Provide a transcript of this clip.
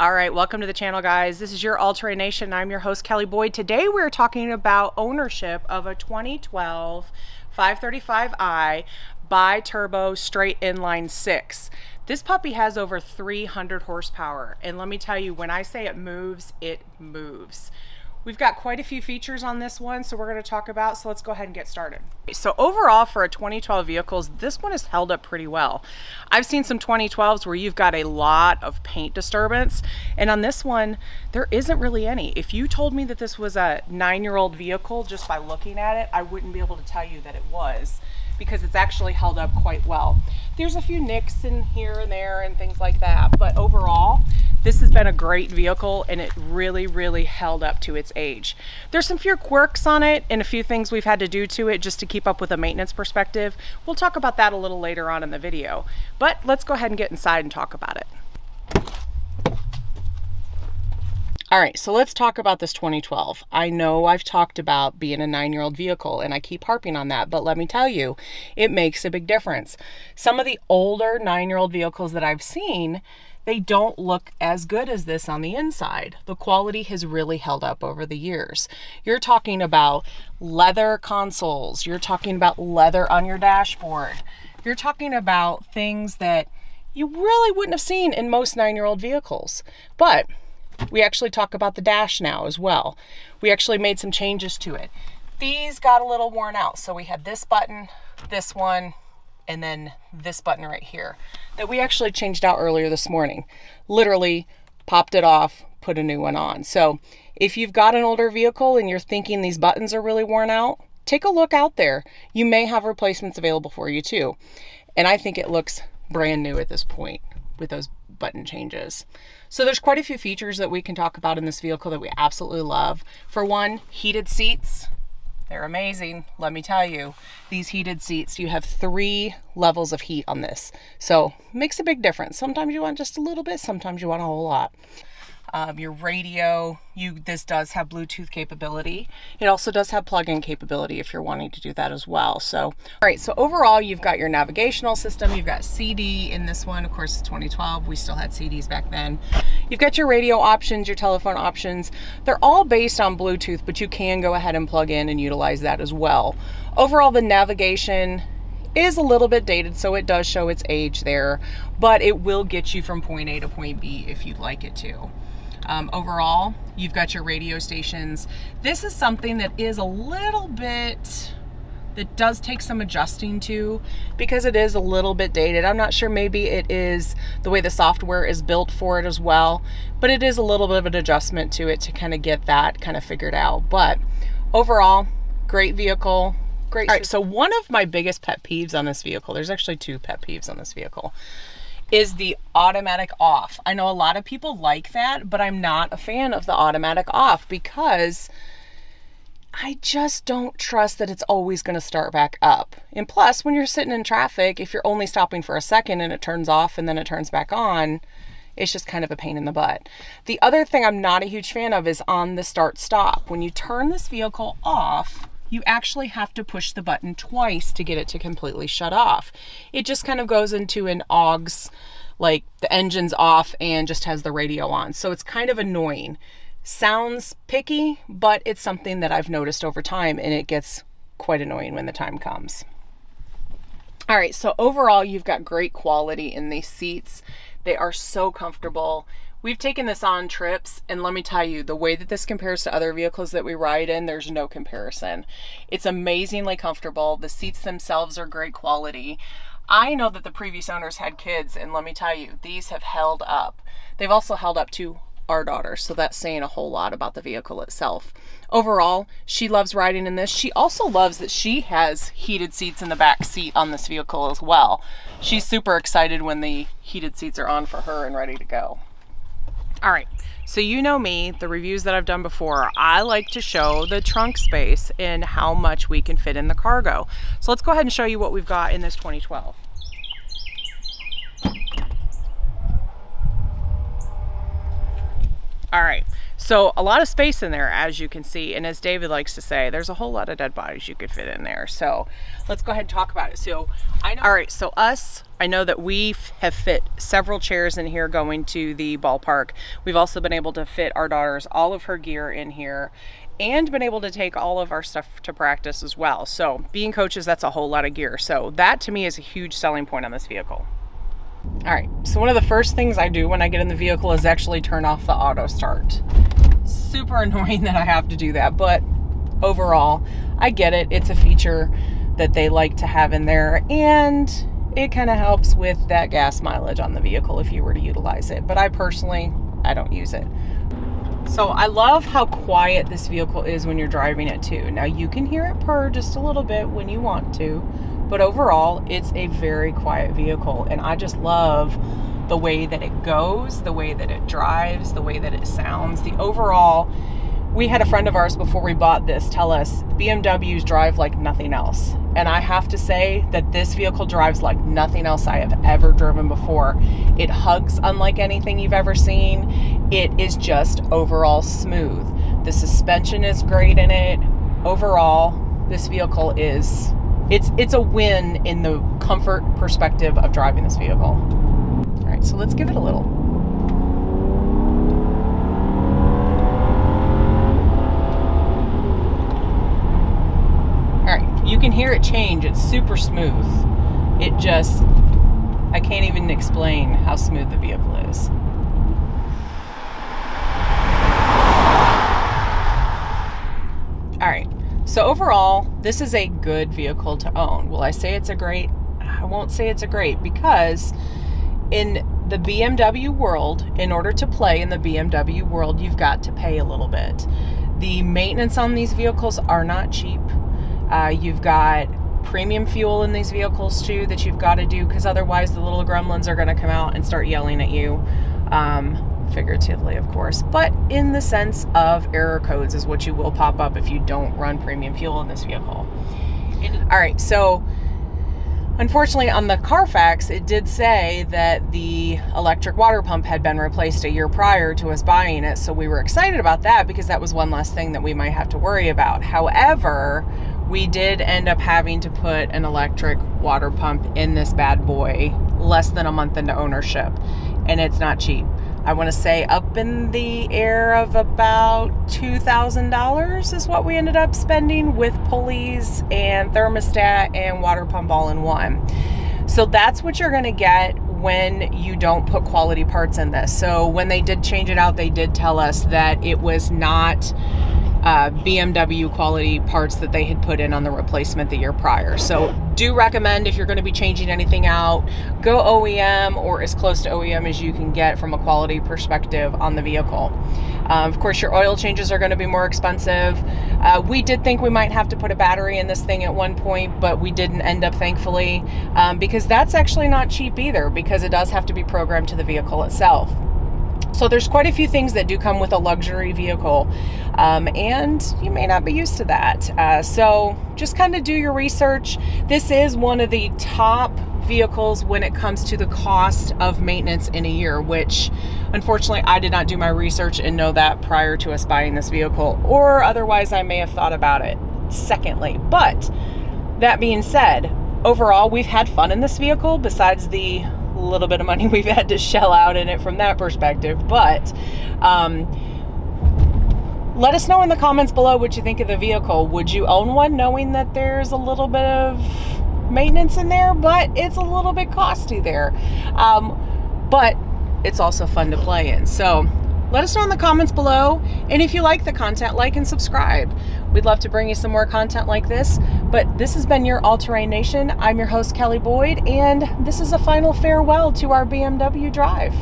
All right, welcome to the channel, guys. This is your Terrain Nation. I'm your host, Kelly Boyd. Today we're talking about ownership of a 2012 535i bi-turbo straight inline six. This puppy has over 300 horsepower, and let me tell you, when I say it moves, it moves. We've got quite a few features on this one, so we're going to talk about, so let's go ahead and get started. So overall for a 2012 vehicles, this one has held up pretty well. I've seen some 2012s where you've got a lot of paint disturbance, and on this one, there isn't really any. If you told me that this was a nine-year-old vehicle, just by looking at it, I wouldn't be able to tell you that it was because it's actually held up quite well. There's a few nicks in here and there and things like that, but overall, this has been a great vehicle and it really, really held up to its age. There's some few quirks on it and a few things we've had to do to it just to keep up with a maintenance perspective. We'll talk about that a little later on in the video, but let's go ahead and get inside and talk about it. All right, so let's talk about this 2012. I know I've talked about being a nine-year-old vehicle and I keep harping on that, but let me tell you, it makes a big difference. Some of the older nine-year-old vehicles that I've seen they don't look as good as this on the inside. The quality has really held up over the years. You're talking about leather consoles. You're talking about leather on your dashboard. You're talking about things that you really wouldn't have seen in most nine-year-old vehicles. But we actually talk about the dash now as well. We actually made some changes to it. These got a little worn out. So we had this button, this one, and then this button right here that we actually changed out earlier this morning. Literally popped it off, put a new one on. So if you've got an older vehicle and you're thinking these buttons are really worn out, take a look out there. You may have replacements available for you too. And I think it looks brand new at this point with those button changes. So there's quite a few features that we can talk about in this vehicle that we absolutely love. For one, heated seats. They're amazing, let me tell you. These heated seats, you have three levels of heat on this. So makes a big difference. Sometimes you want just a little bit, sometimes you want a whole lot um, your radio. You This does have Bluetooth capability. It also does have plug-in capability if you're wanting to do that as well. So, all right, so overall, you've got your navigational system. You've got CD in this one. Of course, it's 2012. We still had CDs back then. You've got your radio options, your telephone options. They're all based on Bluetooth, but you can go ahead and plug in and utilize that as well. Overall, the navigation is a little bit dated, so it does show its age there, but it will get you from point A to point B if you'd like it to. Um, overall, you've got your radio stations. This is something that is a little bit that does take some adjusting to because it is a little bit dated. I'm not sure maybe it is the way the software is built for it as well, but it is a little bit of an adjustment to it to kind of get that kind of figured out. But overall, great vehicle, great. All right, so one of my biggest pet peeves on this vehicle, there's actually two pet peeves on this vehicle is the automatic off. I know a lot of people like that, but I'm not a fan of the automatic off because I just don't trust that it's always going to start back up. And plus, when you're sitting in traffic, if you're only stopping for a second and it turns off and then it turns back on, it's just kind of a pain in the butt. The other thing I'm not a huge fan of is on the start stop. When you turn this vehicle off, you actually have to push the button twice to get it to completely shut off. It just kind of goes into an AUX, like the engine's off and just has the radio on. So it's kind of annoying. Sounds picky, but it's something that I've noticed over time and it gets quite annoying when the time comes. All right, so overall, you've got great quality in these seats. They are so comfortable. We've taken this on trips, and let me tell you, the way that this compares to other vehicles that we ride in, there's no comparison. It's amazingly comfortable. The seats themselves are great quality. I know that the previous owners had kids, and let me tell you, these have held up. They've also held up to our daughter, so that's saying a whole lot about the vehicle itself. Overall, she loves riding in this. She also loves that she has heated seats in the back seat on this vehicle as well. She's super excited when the heated seats are on for her and ready to go. All right, so you know me, the reviews that I've done before, I like to show the trunk space and how much we can fit in the cargo. So let's go ahead and show you what we've got in this 2012. All right, So a lot of space in there, as you can see. And as David likes to say, there's a whole lot of dead bodies you could fit in there. So let's go ahead and talk about it. So I know. All right. So us, I know that we have fit several chairs in here going to the ballpark. We've also been able to fit our daughter's all of her gear in here and been able to take all of our stuff to practice as well. So being coaches, that's a whole lot of gear. So that to me is a huge selling point on this vehicle. All right, so one of the first things I do when I get in the vehicle is actually turn off the auto start. Super annoying that I have to do that, but overall, I get it. It's a feature that they like to have in there, and it kind of helps with that gas mileage on the vehicle if you were to utilize it. But I personally, I don't use it. So I love how quiet this vehicle is when you're driving it too. Now you can hear it purr just a little bit when you want to, but overall, it's a very quiet vehicle. And I just love the way that it goes, the way that it drives, the way that it sounds. The overall, we had a friend of ours before we bought this tell us BMWs drive like nothing else. And I have to say that this vehicle drives like nothing else I have ever driven before. It hugs unlike anything you've ever seen. It is just overall smooth. The suspension is great in it. Overall, this vehicle is it's it's a win in the comfort perspective of driving this vehicle. So let's give it a little. All right, you can hear it change. It's super smooth. It just I can't even explain how smooth the vehicle is. All right. So overall, this is a good vehicle to own. Will I say it's a great? I won't say it's a great because in the BMW world, in order to play in the BMW world, you've got to pay a little bit. The maintenance on these vehicles are not cheap. Uh, you've got premium fuel in these vehicles too that you've got to do because otherwise the little gremlins are going to come out and start yelling at you. Um, figuratively, of course, but in the sense of error codes is what you will pop up if you don't run premium fuel in this vehicle. All right, so unfortunately on the Carfax, it did say that the electric water pump had been replaced a year prior to us buying it, so we were excited about that because that was one less thing that we might have to worry about. However, we did end up having to put an electric water pump in this bad boy less than a month into ownership, and it's not cheap. I want to say up in the air of about $2,000 is what we ended up spending with pulleys and thermostat and water pump all in one. So that's what you're going to get when you don't put quality parts in this. So when they did change it out, they did tell us that it was not uh, BMW quality parts that they had put in on the replacement the year prior. So do recommend if you're going to be changing anything out, go OEM or as close to OEM as you can get from a quality perspective on the vehicle. Uh, of course, your oil changes are going to be more expensive. Uh, we did think we might have to put a battery in this thing at one point, but we didn't end up, thankfully, um, because that's actually not cheap either because it does have to be programmed to the vehicle itself. So there's quite a few things that do come with a luxury vehicle, um, and you may not be used to that. Uh, so just kind of do your research. This is one of the top vehicles when it comes to the cost of maintenance in a year, which unfortunately I did not do my research and know that prior to us buying this vehicle, or otherwise I may have thought about it secondly. But that being said, overall, we've had fun in this vehicle besides the little bit of money we've had to shell out in it from that perspective. But um, let us know in the comments below what you think of the vehicle. Would you own one knowing that there's a little bit of maintenance in there, but it's a little bit costly there? Um, but it's also fun to play in. So let us know in the comments below. And if you like the content, like and subscribe. We'd love to bring you some more content like this. But this has been your All Terrain Nation. I'm your host, Kelly Boyd, and this is a final farewell to our BMW Drive.